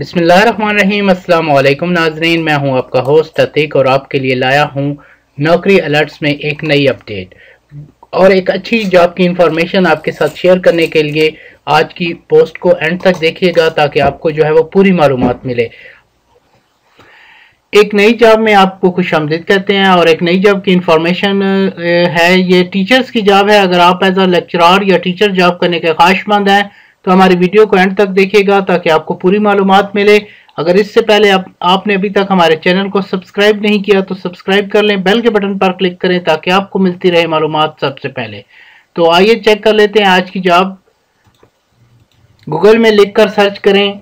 بسم اللہ الرحمن الرحیم، السلام علیکم ناظرین، میں ہوں آپ کا ہوسٹ عتیق اور آپ کے لیے لایا ہوں نوکری الرٹس میں ایک نئی اپڈیٹ اور ایک اچھی جاب کی انفارمیشن آپ کے ساتھ شیئر کرنے کے لیے آج کی پوسٹ کو اینڈ تک دیکھیے گا تاکہ آپ کو جو ہے وہ پوری معلومات ملے۔ ایک نئی جاب میں آپ کو خوش آمدید کہتے ہیں اور ایک نئی جاب کی انفارمیشن ہے، یہ ٹیچرز کی جاب ہے۔ اگر آپ ایز اے لیکچرار یا ٹیچر جاب کرنے کے خواہش مند ہیں تو ہماری ویڈیو کو اینڈ تک دیکھیے گا تاکہ آپ کو پوری معلومات ملے۔ اگر اس سے پہلے آپ نے ابھی تک ہمارے چینل کو سبسکرائب نہیں کیا تو سبسکرائب کر لیں۔ بیل کے بٹن پر کلک کریں تاکہ آپ کو ملتی رہے معلومات سب سے پہلے۔ تو آئیے چیک کر لیتے ہیں آج کی جاب گوگل میں لکھ کر سرچ کریں۔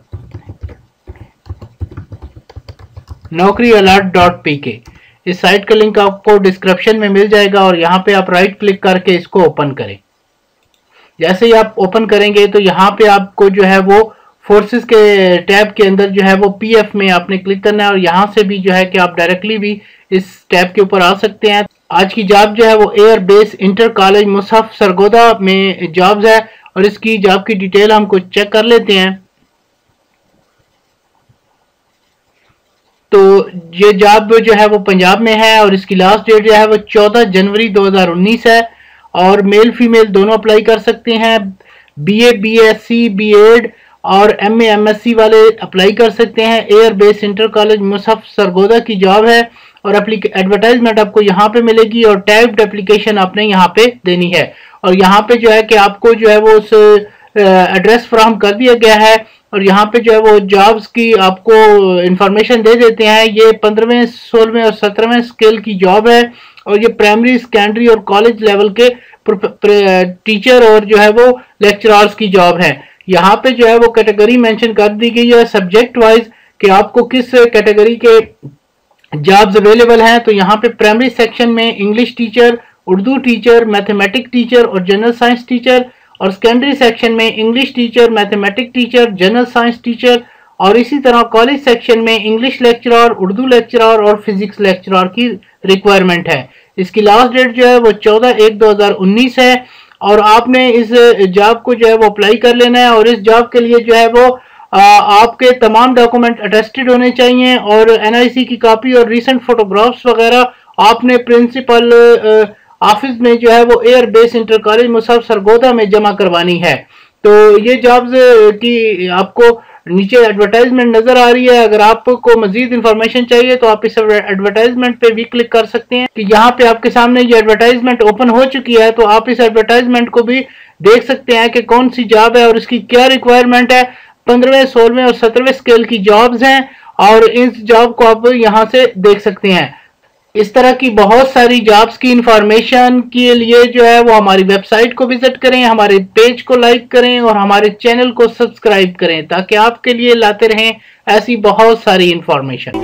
نوکری الرٹ ڈاٹ پی کے اس سائٹ کا لنک آپ کو ڈسکرپشن میں مل جائے گا اور یہاں پہ آپ رائٹ کلک کر کے اس کو اوپن کریں۔ جیسے ہی آپ اوپن کریں گے تو یہاں پہ آپ کو جو ہے وہ فورسز کے ٹیب کے اندر جو ہے وہ پی ایف میں آپ نے کلک کرنا ہے اور یہاں سے بھی جو ہے کہ آپ ڈائریکٹلی بھی اس ٹیب کے اوپر آ سکتے ہیں۔ آج کی جاب جو ہے وہ ایئر بیس انٹر کالج مصحف سرگودا میں جابز ہے اور اس کی جاب کی ڈیٹیل ہم کو چیک کر لیتے ہیں۔ تو یہ جاب جو ہے وہ پنجاب میں ہے اور اس کی لاسٹ ڈیٹ جو ہے وہ چودہ جنوری دو ہزار انیس ہے۔ اور میل فیمیل دونوں اپلائی کر سکتے ہیں. B A B S C B Ed اور M A M S C والے اپلائی کر سکتے ہیں. ایئر بیس انٹر کالج مصحف سرگودا کی جاب ہے اور ایڈورٹائزمنٹ آپ کو یہاں پہ ملے گی اور ٹائپڈ اپلیکیشن آپ نے یہاں پہ دینی ہے. اور یہاں پہ جو ہے کہ آپ کو جو ہے وہ اس ایڈریس فراہم کر دیا گیا ہے اور یہاں پہ جو ہے وہ جابز کی آپ کو انفارمیشن دے دیتے ہیں. یہ پندرہویں، سولہویں اور سترہویں اسکیل کی جاب ہے اور یہ پرائمری سیکنڈری اور کالج لیول کے ٹیچر eh, اور جو ہے وہ لیکچرارز کی جاب ہے یہاں پہ جو ہے وہ کیٹیگری مینشن کر دی گئی ہے سبجیکٹ وائز کہ آپ کو کس کیٹیگری کے جابز اویلیبل ہیں۔ تو یہاں پہ پرائمری سیکشن میں English teacher Urdu teacher mathematic teacher اور جنرل سائنس ٹیچر اور سیکنڈری سیکشن میں English teacher mathematic teacher general science teacher اور اسی طرح کالج سیکشن میں انگلش لیکچرار اردو لیکچرار اور فزکس لیکچرار کی ریکوائرمنٹ ہے۔ اس کی لاسٹ ڈیٹ جو ہے وہ چودہ ایک دو ہزار انیس ہے اور آپ نے اس جاب کو جو ہے وہ اپلائی کر لینا ہے اور اس جاب کے لیے جو ہے وہ آپ کے تمام ڈاکومنٹ اٹیسٹڈ ہونے چاہیے اور این آئی سی کی کاپی اور ریسنٹ فوٹوگرافز وغیرہ آپ نے پرنسپل آفس میں جو ہے وہ ایئر بیس انٹر کالج مصحف سرگودا میں جمع کروانی ہے۔ تو یہ جابز کی آپ کو نیچے ایڈورٹائزمنٹ نظر آ رہی ہے۔ اگر آپ کو مزید انفارمیشن چاہیے تو آپ اس ایڈورٹائزمنٹ پہ بھی کلک کر سکتے ہیں۔ کہ یہاں پہ آپ کے سامنے یہ ایڈورٹائزمنٹ اوپن ہو چکی ہے تو آپ اس ایڈورٹائزمنٹ کو بھی دیکھ سکتے ہیں کہ کون سی جاب ہے اور اس کی کیا ریکوائرمنٹ ہے۔ پندرہویں، سولہویں اور سترویں اسکیل کی جابز ہیں اور اس جاب کو آپ یہاں سے دیکھ سکتے ہیں۔ اس طرح کی بہت ساری جابز کی انفارمیشن کے لیے جو ہے وہ ہماری ویب سائٹ کو وزٹ کریں، ہمارے پیج کو لائک کریں اور ہمارے چینل کو سبسکرائب کریں تاکہ آپ کے لیے لاتے رہیں ایسی بہت ساری انفارمیشن